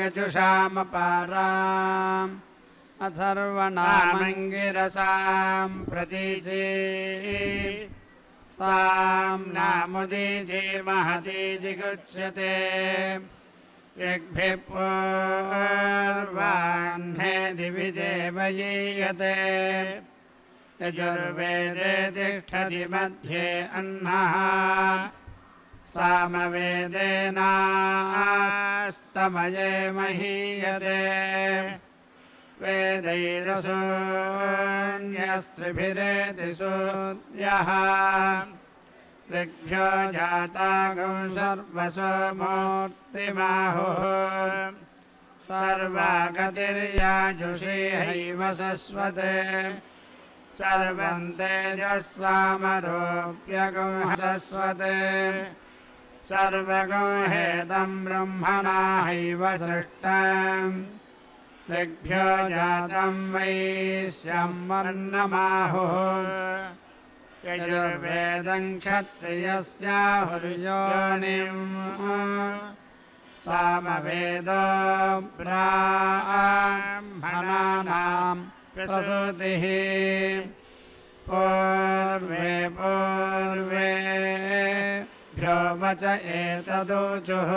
दक्षिणाबाहुर्यजुषामपाराम् अथर्वणामङ्गिरसाम् प्रतीचे। साम् नामुदीजे महतीति गुच्यते यग्भिः पूर्वाह्ने दिवि देवयीयते। यजुर्वेदे तिष्ठति मध्ये अह्नः सामवेदेनास्तमये महीयते। वेदैरसून्यस्त्रिभिरेति सूर्यः ऋग्भ्यो जातागं सर्वसो मूर्तिमाहुः सर्वागतिर्याजुषी हैव सस्वते। सर्वं तेजस्सामरोप्यगं सस्वते। सर्वगं हेदं ब्रह्मणा हैव सृष्टम् ऋग्भ्यो जातं वैश्यं वर्णमाहुः। यजुर्वेदं क्षत्रियस्याहुर्योनिम् सामवेदो ब्राह्मणानां प्रसूतिः। पूर्वे पूर्वे भ्यो वच एतदोचुः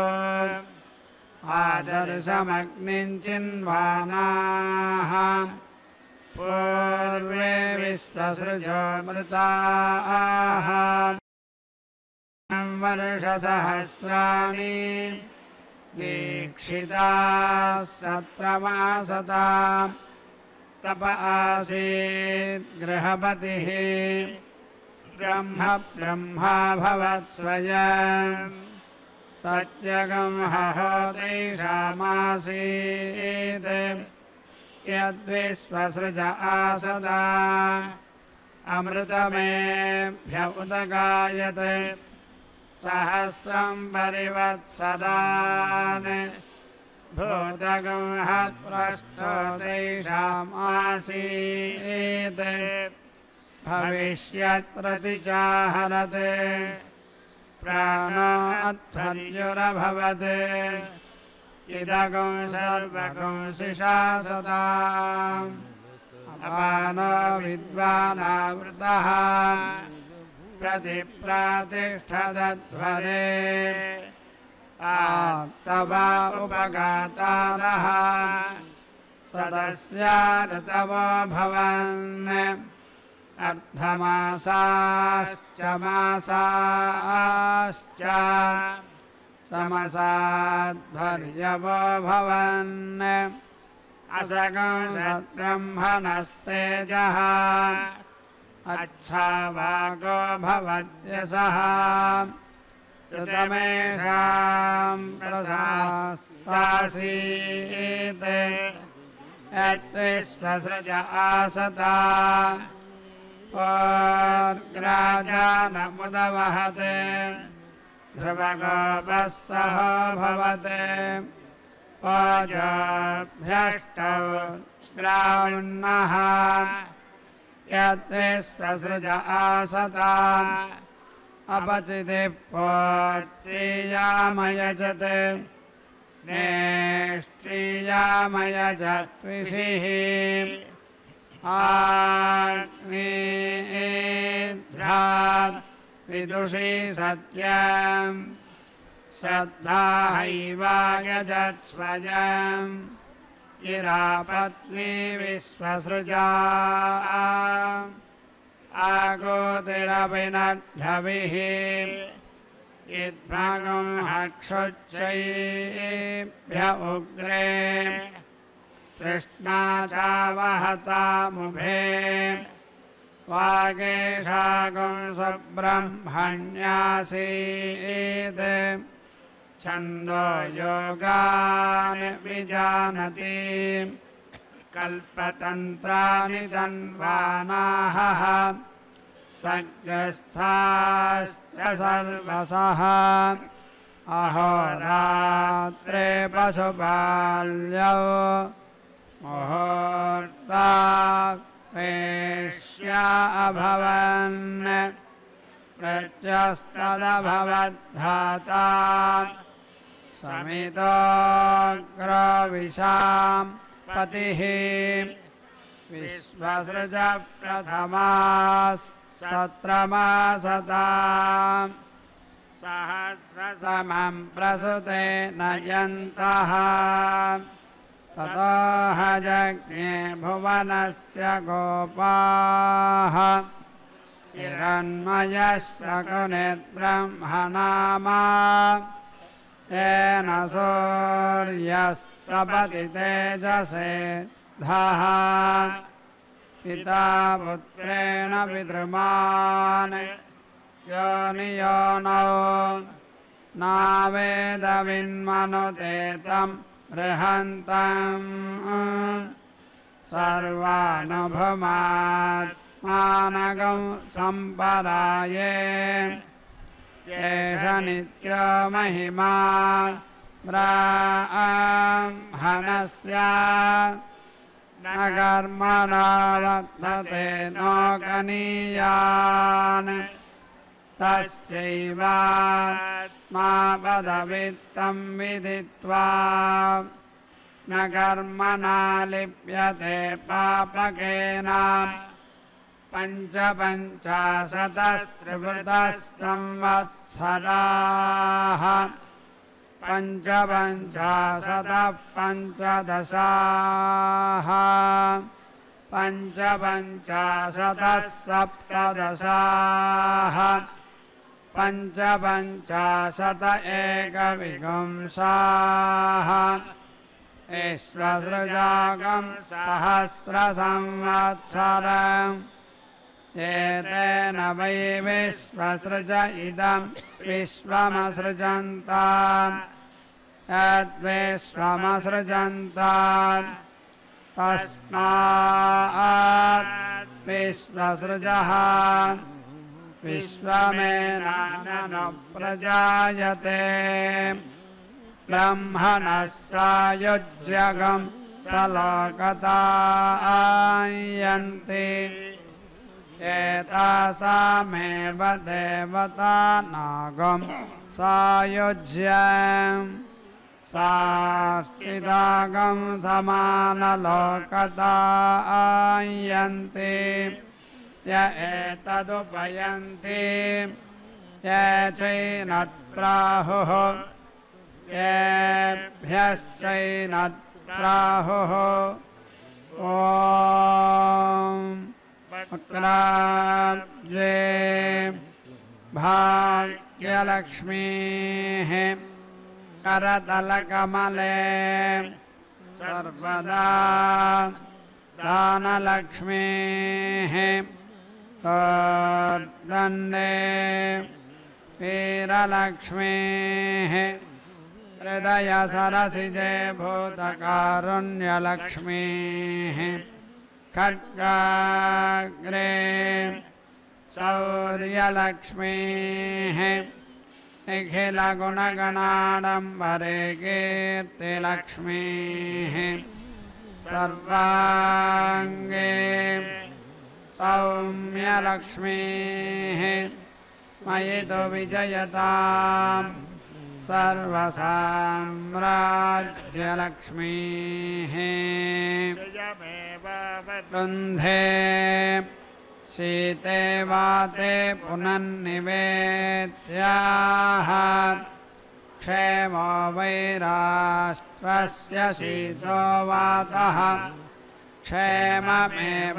आदर्शमग्निञ्चिन्वानाः। पूर्वे विश्वसृजो वर्षसहस्राणि दीक्षिताः सत्रमासता। तप आसीत् गृहपतिः। ब्रह्म ब्रह्मा भवत् स्वयम् सत्यगं हहोदैषामासीत् यद्विश्वसृज आसदा। अमृतमेभ्य उदगायत्। सहस्रं परिवत्सरान्। भूतगं हत्प्रष्टो तेषामासीत् भविष्यत्प्रतिचाहरत् प्राणो अध्वर्युरभवत् इदगं सर्वगं शिषा सदा अपानो विद्वानावृतः। प्रतिप्रातिष्ठदध्वरे। आर्तवा उपगातारः। सदस्या भवन्। अर्धमासाश्च मासाश्च समसाध्वर्यवो भवन् असगं सद्ब्रह्मणस्तेजः। अच्छावागो भवद्यसः ऋतमेषां प्रसास्तासीत्। यद्विश्वसृज आसता। ओर्ग्राजानमुदवहत् ध्रुवगोपः सह भवते। ओजभ्यष्टौ ग्राम्णः यद्विश्वसृज आसता अपचितिः पोत्रीयामयजत् नेष्ट्रीयामयजत्विषिः आग्नेध्रात् विदुषी सत्यम्। श्रद्धा हैवायजत् स्वयम् इरापत्नी विश्वसृजा यद्भागं हक्षुच्चैभ्य उग्रे। तृष्णा चावहतामुभे वागेशागं सुब्रह्मण्यासीत्। छन्दो योगान् विजानति। कल्पतन्त्राणि तन्वानाः सग्रस्थाश्च सर्वसः अहोरात्रे पशुपाल्यौ मुहूर्ता प्रेष्या अभवन् प्रत्यस्तदभवद्धाता समितोग्रविशां पतिः विश्वसृज प्रथमास् सत्रमासताम् सहस्रसमं प्रसुते नयन्तः ततो ह जज्ञे भुवनस्य गोपाः। हिरण्मयः शकुनिर्ब्रह्मणामा येन सूर्यस्तपति तेजसे धः। पिता पुत्रेण पितृमान्। योनियोनौ नावेदविन्मनुते तं बृहन्तम् सर्वानुभुमात्मानगं सम्पराये एष नित्यो महिमा ब्राह्मणस्य न कर्मणा वर्तते नोकनीयान् तस्यैव पदवित्तं विदित्वा। न कर्मणा लिप्यते पापकेन। पञ्चपञ्चाशतस्त्रिवृतः संवत्सराः पञ्चपञ्चाशतः पञ्चदशाः पञ्चपञ्चाशतः सप्तदशाः पञ्चपञ्चाशत एकविगुंसाः ईश्वसृजागं सहस्रसंवत्सरम्। एतेन वै विश्वसृज इदं विश्वमसृजन्ता यद्विश्वमसृजन्ता तस्मात् विश्वसृजः। विश्वमेनान प्रजायते ब्रह्मणः सायुज्यगं सलोकतायन्ति। एतासामेव देवता नागं सायुज्यम् साष्टिदागं समानलोकतायन्ति। य एतदुपयन्ति ये चैनत्प्राहुः। येभ्यश्चैनत्प्राहुः। ॐ वक्राब्जे भाग्यलक्ष्मीः। करतलकमले सर्वदा दानलक्ष्मीः। तोर्दण्डे वीरलक्ष्मीः हृदयसरसिजे भूतकारुण्यलक्ष्मीः खड्गाग्रे शौर्यलक्ष्मीः निखिलगुणगणाडम्बरे कीर्तिलक्ष्मीः सर्वाङ्गे सौम्यलक्ष्मीः। मयि तु विजयताम्। सर्वसाम्राज्यलक्ष्मीः। वृन्धे शीते वाते पुनन्निवेद्याः क्षेमो वैराष्ट्रस्य शीतो वातः। क्षेममेवावरुन्धे।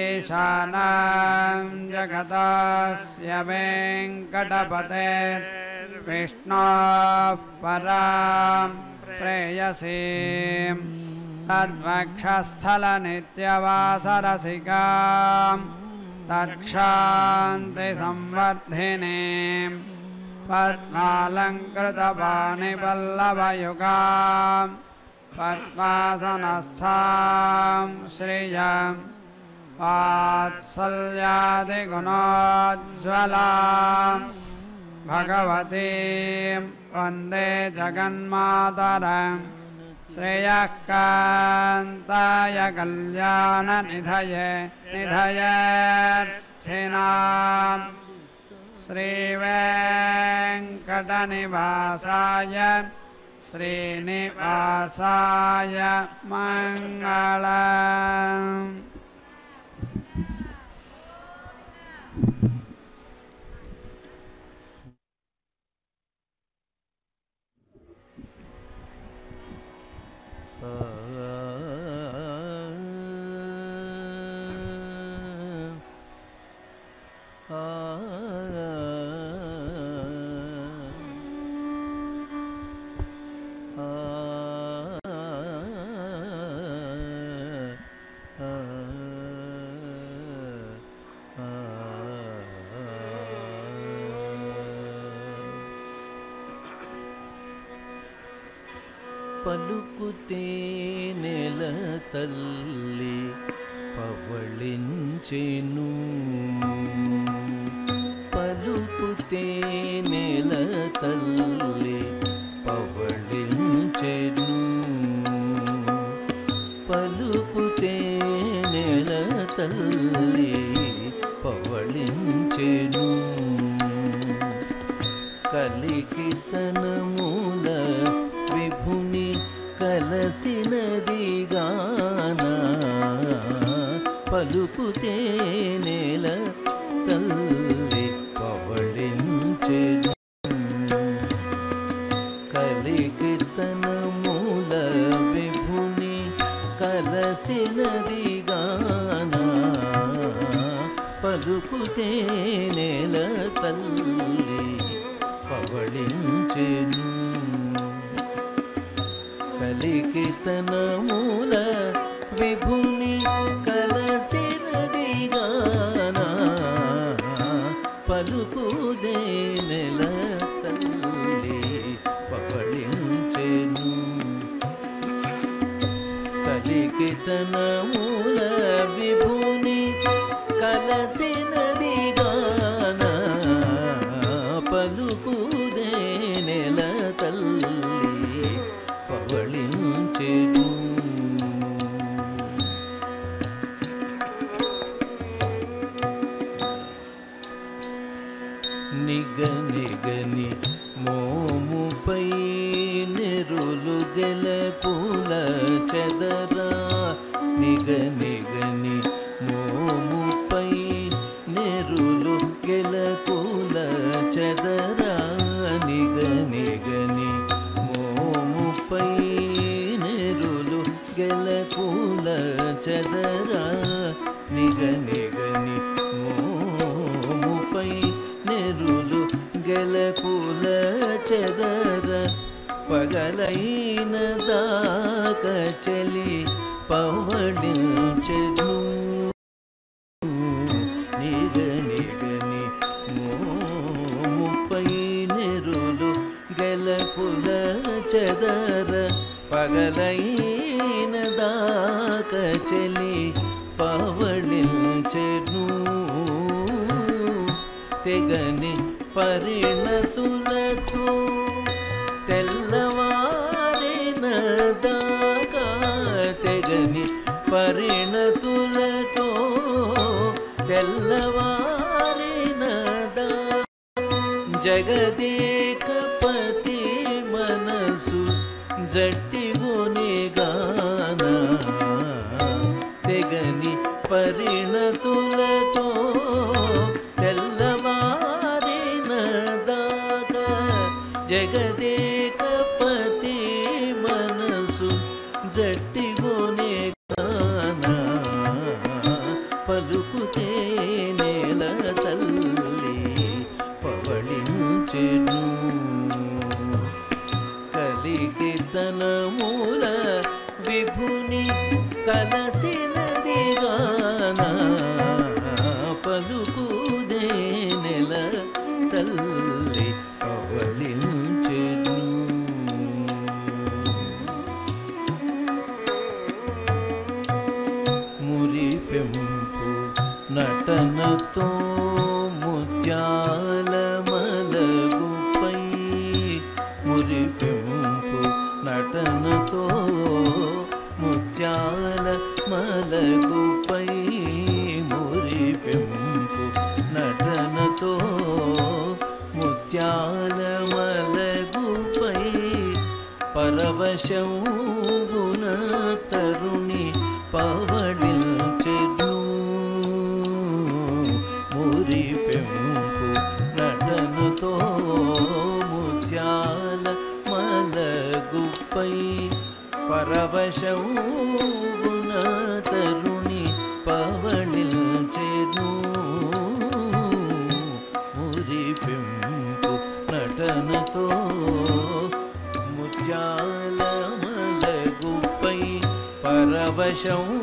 ईशानां जगतस्य वेङ्कटपतेर्विष्णोः परां प्रेयसीम्। तद्वक्षस्थलनित्यवासरसिकां तत्क्षान्तिसंवर्धिनीं पद्मालङ्कृतपाणिपल्लवयुगां पद्मासनस्थां श्रियं वात्सल्यादिगुणोज्ज्वलां भगवतीं वंदे जगन्मातरम् श्रेयः कान्ताय कल्याणनिधये निधयर्थिनां श्रीवेङ्कटनिवासाय श्रीनिवासाय मङ्गलम् పలుకుతే నెల తల్లి పవళించెను. పలుకుతే నెల తల్లి చూపుతే నేల తల్లి పవళించే కలికి తన మూల విభుని కలసినది గానా. పలుకుతే నేల తల్లి పవళించెను కలికి తన మూల విభుని పలుకుదే నెల తల్లి పవళించెను. కలికితనముల విభుని కలసినది చెదరా. నిగ నిగని మోముపై నెరులు గెలపుల చెదరా. నిగ నిగని మోముపై నెరులు గెలపుల చెదరా. నిగ నిగని పగలైన దాక చలి పవళించెను నిగ మోముపై నెరులు గెలపుల చెదర పగలైన దాక చెలి పవడించెను తెగని పరిణతులు जगदेकपति मनसु जटि गाना। तेगनि परिणतुलो तल्लवारि न दा जगदिपति मनसु ಕಲ chồng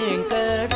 ಕೇಟ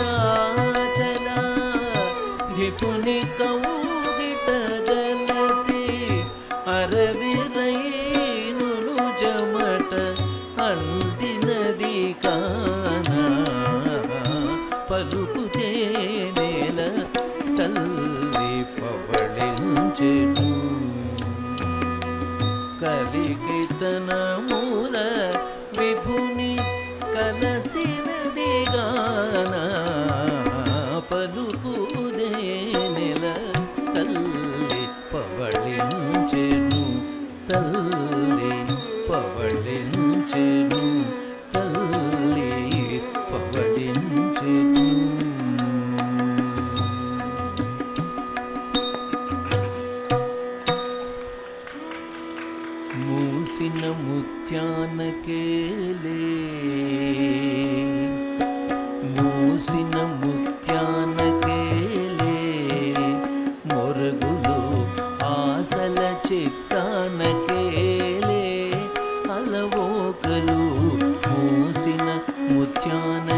ముత్యాన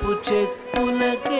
पुलक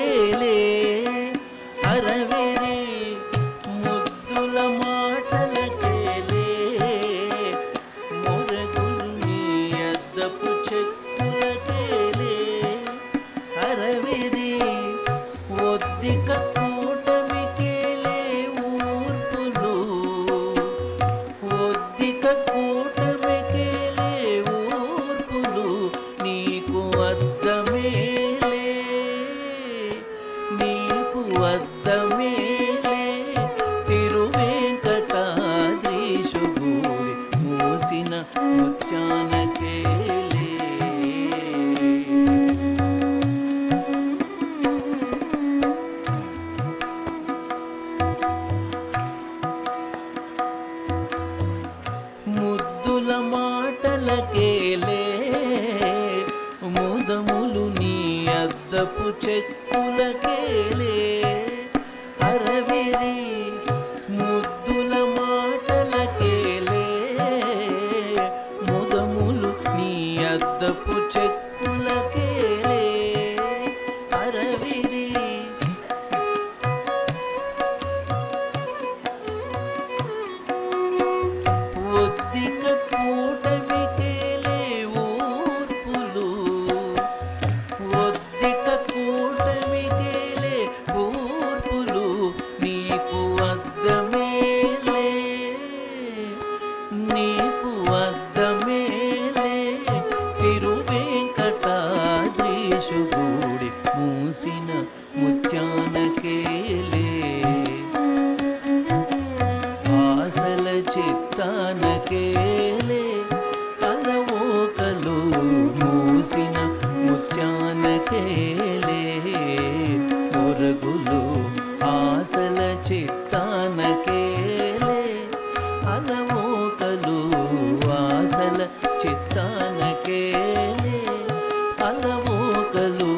ಬಲು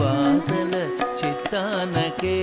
ವಾಸನ ಚಿತ್ತಾನಕೇ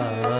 嗯